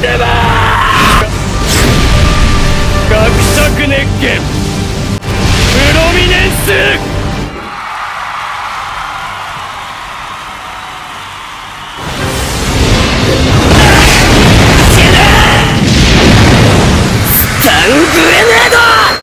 でば学着熱血プロミネンス。グレネード